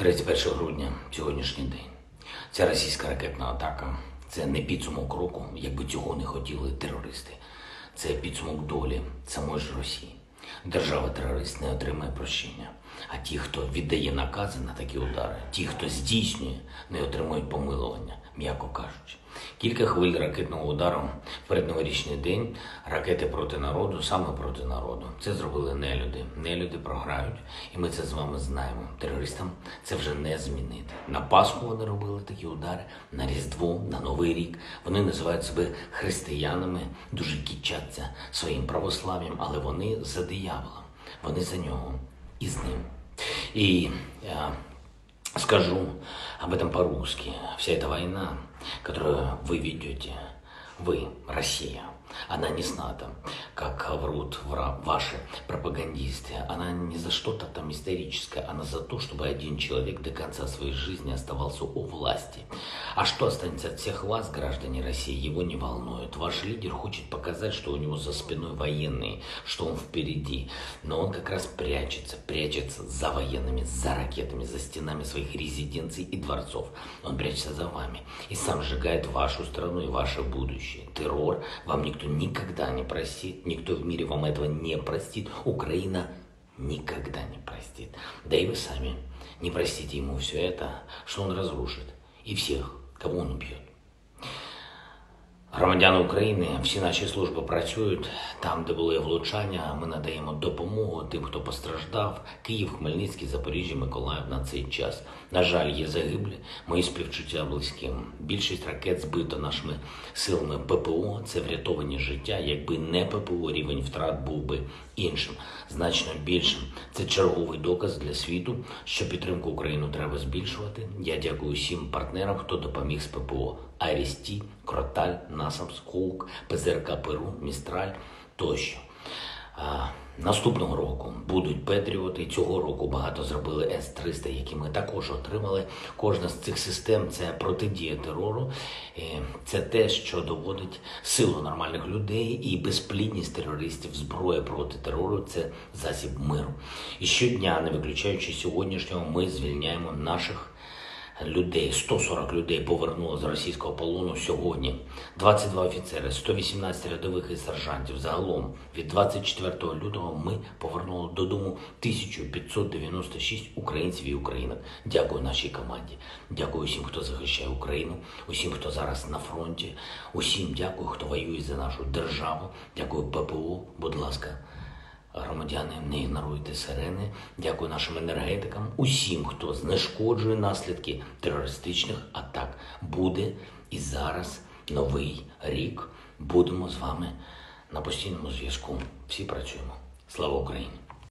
31 грудня, сьогоднішній день. Ця російська ракетна атака це не підсумок року, якби цього не хотіли терористи. Це підсумок долі самої ж Росії. Держава-терорист не отримає прощення. А ті, хто віддає накази на такі удари, ті, хто здійснює, не отримують помилування, м'яко кажучи. Кілька хвиль ракетного удару в передноворічний день ракети проти народу, саме проти народу. Це зробили нелюди. Нелюди програють, і ми це з вами знаємо. Терористам це вже не змінити. На Пасху вони робили такі удари, на Різдво, на Новий рік. Вони називають себе християнами, дуже кічаться своїм православ'ям, але вони за дияволом, вони за нього і з ним. И я скажу об этом по-русски. Вся эта война, которую вы ведете, вы, Россия, она не с НАТО, как врут ваши пропагандисты. Она не за что-то там историческое, она за то, чтобы один человек до конца своей жизни оставался у власти. А что останется от всех вас, граждане России, его не волнует. Ваш лидер хочет показать, что у него за спиной военные, что он впереди. Но он как раз прячется, прячется за военными, за ракетами, за стенами своих резиденций и дворцов. Он прячется за вами и сам сжигает вашу страну и ваше будущее. Террор вам никто никогда не простит, никто в мире вам этого не простит. Украина никогда не простит. Да и вы сами не простите ему все это, что он разрушит. И всех, кого он убьет. Громадяни України, всі наші служби працюють там, де були влучання. Ми надаємо допомогу тим, хто постраждав. Київ, Хмельницький, Запоріжжя, Миколаїв на цей час. На жаль, є загиблі. Мої співчуття близьким. Більшість ракет збито нашими силами ППО. Це врятовані життя. Якби не ППО, рівень втрат був би іншим, значно більшим. Це черговий доказ для світу, що підтримку України треба збільшувати. Я дякую всім партнерам, хто допоміг з ППО. Арісті, Кроталь, Насамс, Хоук, ПЗРК Перу, Містраль тощо. Наступного року будуть Петріоти. Цього року багато зробили С-300, які ми також отримали. Кожна з цих систем це протидія терору. Це те, що доводить силу нормальних людей і безплідність терористів. Зброя проти терору це засіб миру. І щодня, не виключаючи сьогоднішнього, ми звільняємо наших людей, 140 людей повернуло з російського полону сьогодні. 22 офіцери, 118 рядових і сержантів. Загалом від 24 лютого ми повернули додому 1596 українців і українок. Дякую нашій команді. Дякую всім, хто захищає Україну, усім, хто зараз на фронті. Усім дякую, хто воює за нашу державу. Дякую ППО. Будь ласка. Громадяни, не ігноруйте сирени. Дякую нашим енергетикам, усім, хто знешкоджує наслідки терористичних атак. Буде і зараз новий рік. Будемо з вами на постійному зв'язку. Всі працюємо. Слава Україні!